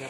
Ya,